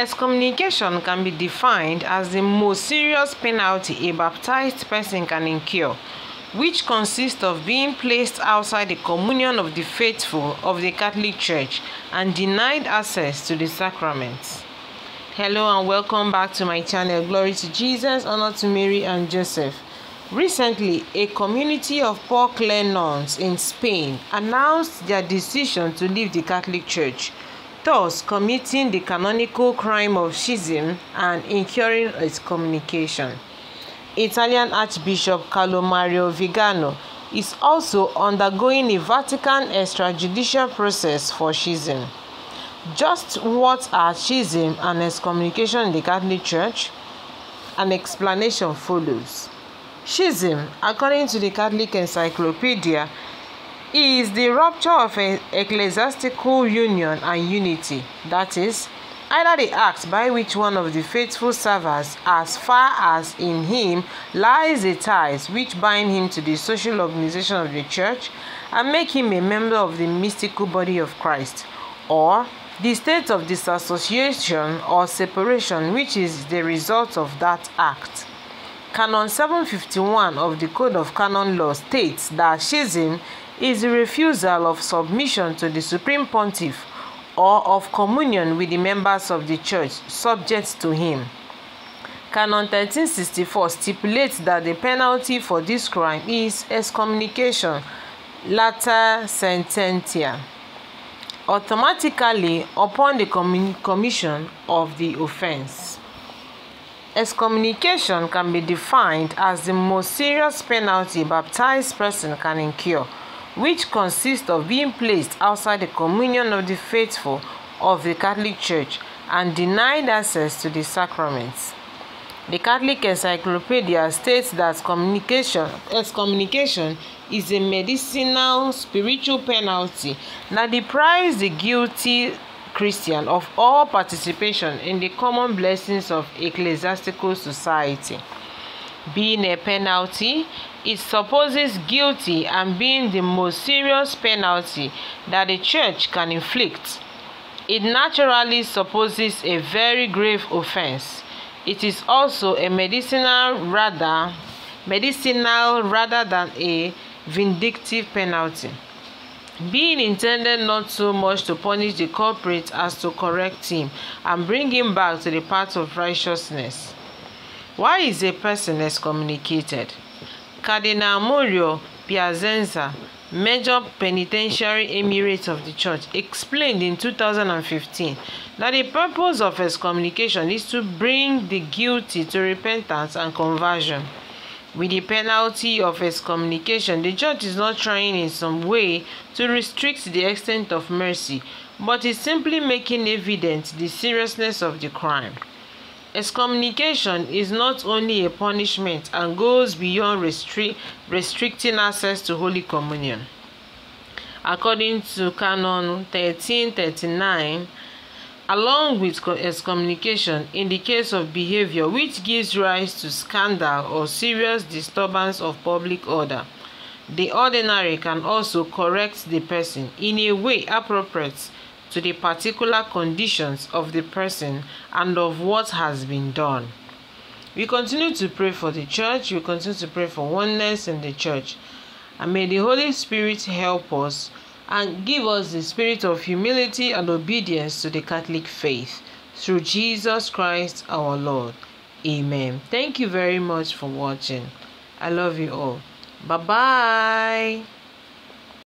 Excommunication can be defined as the most serious penalty a baptized person can incur, which consists of being placed outside the communion of the faithful of the Catholic Church and denied access to the sacraments. Hello and welcome back to my channel. Glory to Jesus, honor to Mary and Joseph. Recently, a community of poor Clare nuns in Spain announced their decision to leave the Catholic Church thus committing the canonical crime of schism and incurring excommunication. Italian Archbishop Carlo Mario Vigano is also undergoing a Vatican extrajudicial process for schism. Just what are schism and excommunication in the Catholic Church? An explanation follows. Schism, according to the Catholic Encyclopedia, is the rupture of an ecclesiastical union and unity, that is, either the act by which one of the faithful servers, as far as in him lies the ties which bind him to the social organization of the church and make him a member of the mystical body of Christ, or the state of disassociation or separation which is the result of that act. Canon 751 of the Code of Canon Law states that schism is the refusal of submission to the Supreme Pontiff or of communion with the members of the Church subject to him. Canon 1364 stipulates that the penalty for this crime is excommunication, lata sententia, automatically upon the commission of the offense. Excommunication can be defined as the most serious penalty a baptized person can incur which consists of being placed outside the communion of the faithful of the Catholic Church and denied access to the sacraments. The Catholic Encyclopedia states that communication, excommunication is a medicinal spiritual penalty that deprives the guilty Christian of all participation in the common blessings of ecclesiastical society. Being a penalty, it supposes guilty and being the most serious penalty that the church can inflict. It naturally supposes a very grave offense. It is also a medicinal rather medicinal rather than a vindictive penalty, being intended not so much to punish the culprit as to correct him and bring him back to the path of righteousness. Why is a person excommunicated? Cardinal Mauro Piacenza, Major Penitentiary Emirate of the Church, explained in 2015 that the purpose of excommunication is to bring the guilty to repentance and conversion. With the penalty of excommunication, the church is not trying in some way to restrict the extent of mercy, but is simply making evident the seriousness of the crime. Excommunication is not only a punishment and goes beyond restri restricting access to Holy Communion. According to Canon 1339, along with excommunication in the case of behavior which gives rise to scandal or serious disturbance of public order, the ordinary can also correct the person in a way appropriate to the particular conditions of the person and of what has been done. We continue to pray for the church, we continue to pray for oneness in the church. And may the Holy Spirit help us and give us the spirit of humility and obedience to the Catholic faith. Through Jesus Christ our Lord. Amen. Thank you very much for watching. I love you all. Bye bye.